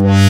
one.